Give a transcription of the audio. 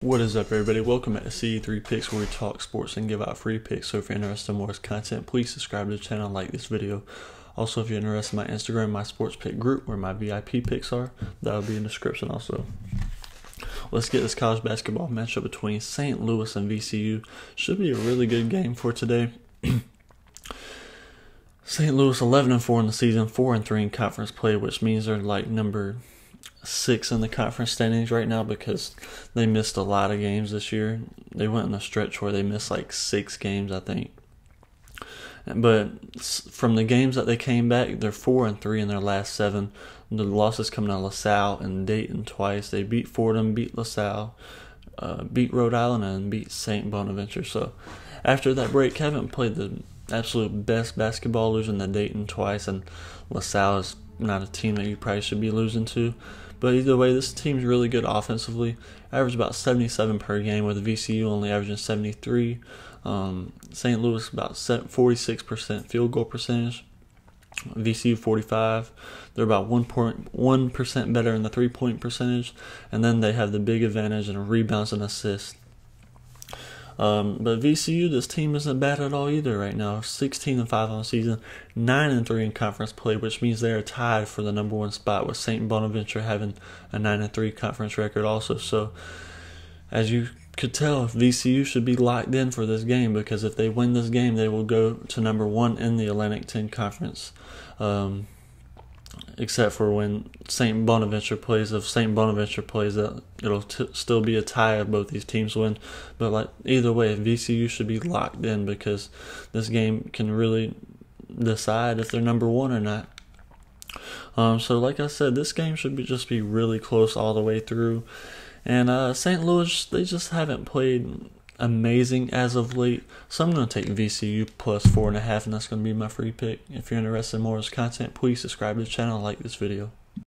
What is up, everybody? Welcome back to CE3 Picks, where we talk sports and give out free picks. So, if you're interested in more content, please subscribe to the channel and like this video. Also, if you're interested in my Instagram, my sports pick group, where my VIP picks are, that'll be in the description also. Let's get this college basketball matchup between St. Louis and VCU. Should be a really good game for today. St. Louis 11 and 4 in the season, 4 and 3 in conference play, which means they're like number six in the conference standings right now because they missed a lot of games this year. They went in a stretch where they missed like six games, I think. But from the games that they came back, they're four and three in their last seven. The losses out of LaSalle and Dayton twice. They beat Fordham, beat LaSalle, uh, beat Rhode Island, and beat St. Bonaventure. So after that break, haven't played the absolute best basketball, losing to Dayton twice, and LaSalle is not a team that you probably should be losing to. But either way, this team's really good offensively. Average about 77 per game, with VCU only averaging 73. Um, St. Louis about 46% field goal percentage. VCU 45. They're about 1.1% better in the three point percentage. And then they have the big advantage in rebounds and assists. Um, but VCU, this team isn't bad at all either right now. 16 and 5 on the season, 9 and 3 in conference play, which means they are tied for the number one spot with St. Bonaventure having a 9 and 3 conference record also. So, as you could tell, VCU should be locked in for this game because if they win this game, they will go to number one in the Atlantic 10 conference. Um, except for when St. Bonaventure plays. If St. Bonaventure plays, that it'll t- still be a tie if both these teams win. But like either way, VCU should be locked in because this game can really decide if they're number one or not. Um, so like I said, this game should be just be really close all the way through. And uh, St. Louis, they just haven't played amazing as of late. So I'm going to take VCU plus four and a half, and that's going to be my free pick. If you're interested in more of this content, please subscribe to the channel and like this video.